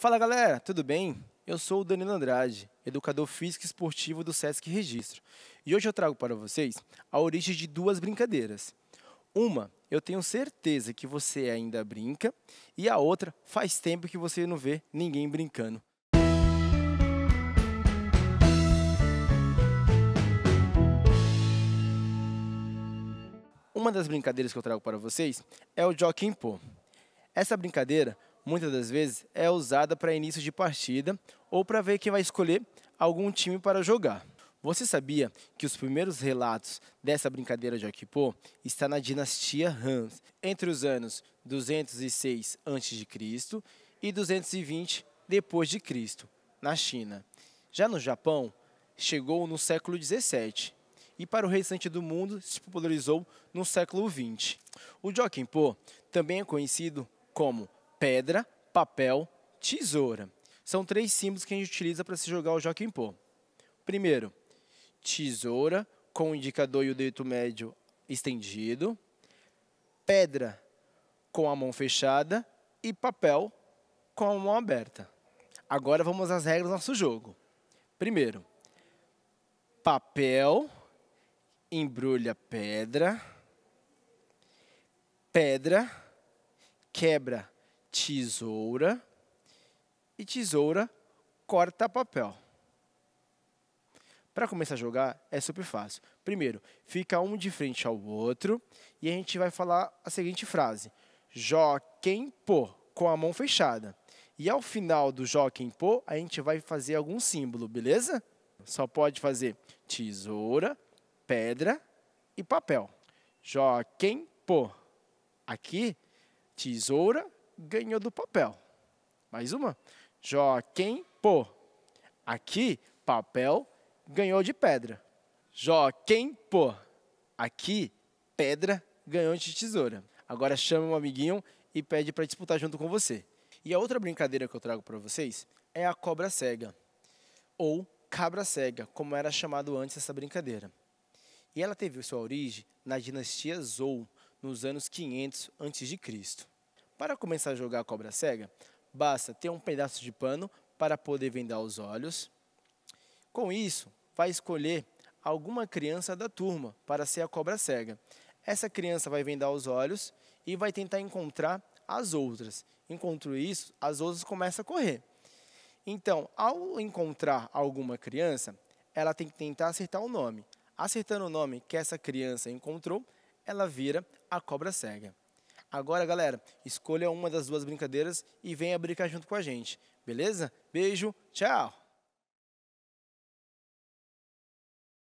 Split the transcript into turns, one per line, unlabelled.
Fala galera, tudo bem? Eu sou o Danilo Andrade, educador físico e esportivo do Sesc Registro. E hoje eu trago para vocês a origem de duas brincadeiras. Uma, eu tenho certeza que você ainda brinca, e a outra, faz tempo que você não vê ninguém brincando. Uma das brincadeiras que eu trago para vocês é o Jockey Pô. Essa brincadeira, muitas das vezes, é usada para início de partida ou para ver quem vai escolher algum time para jogar. Você sabia que os primeiros relatos dessa brincadeira de Jockey-Pô está na dinastia Han, entre os anos 206 a.C. e 220 depois de Cristo, na China. Já no Japão, chegou no século 17 e para o restante do mundo se popularizou no século XX. O Jokenpô também é conhecido como pedra, papel, tesoura. São três símbolos que a gente utiliza para se jogar o Jokenpô. Primeiro, tesoura com o indicador e o dedo médio estendido, pedra com a mão fechada e papel com a mão aberta. Agora vamos às regras do nosso jogo. Primeiro, papel embrulha pedra, pedra, quebra tesoura e tesoura corta papel. Para começar a jogar é super fácil. Primeiro, fica um de frente ao outro e a gente vai falar a seguinte frase: Joquem pô, com a mão fechada. E ao final do Joquem pô, a gente vai fazer algum símbolo, beleza? Só pode fazer tesoura, pedra e papel. Joquem pô. Aqui, tesoura ganhou do papel. Mais uma. Joquem pô. Aqui, papel ganhou de pedra. Joquem pô. Aqui, pedra ganhou de tesoura. Agora chama um amiguinho e pede para disputar junto com você. E a outra brincadeira que eu trago para vocês é a cobra cega, ou cabra cega, como era chamado antes essa brincadeira. E ela teve sua origem na dinastia Zhou, nos anos 500 a.C. Para começar a jogar a cobra cega, basta ter um pedaço de pano para poder vendar os olhos. Com isso, vai escolher alguma criança da turma para ser a cobra cega. Essa criança vai vendar os olhos e vai tentar encontrar as outras. Enquanto isso, as outras começam a correr. Então, ao encontrar alguma criança, ela tem que tentar acertar o nome. Acertando o nome que essa criança encontrou, ela vira a cobra cega. Agora, galera, escolha uma das duas brincadeiras e venha brincar junto com a gente, beleza? Beijo, tchau!